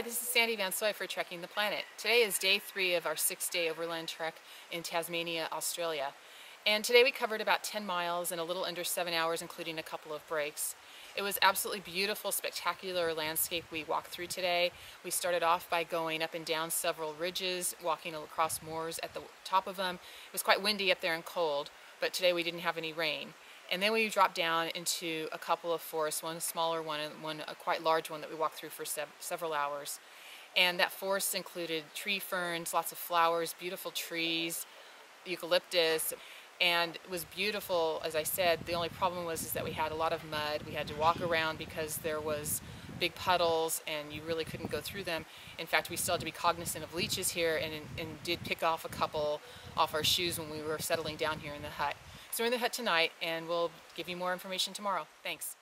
this is Sandy Van Soye for Trekking the Planet. Today is day three of our six-day overland trek in Tasmania, Australia. And today we covered about 10 miles in a little under seven hours, including a couple of breaks. It was absolutely beautiful, spectacular landscape we walked through today. We started off by going up and down several ridges, walking across moors at the top of them. It was quite windy up there and cold, but today we didn't have any rain. And then we dropped down into a couple of forests, one smaller one and one a quite large one that we walked through for sev several hours. And that forest included tree ferns, lots of flowers, beautiful trees, eucalyptus, and it was beautiful, as I said. The only problem was is that we had a lot of mud. We had to walk around because there was big puddles and you really couldn't go through them. In fact, we still had to be cognizant of leeches here and, and did pick off a couple off our shoes when we were settling down here in the hut. So we're in the hut tonight and we'll give you more information tomorrow. Thanks.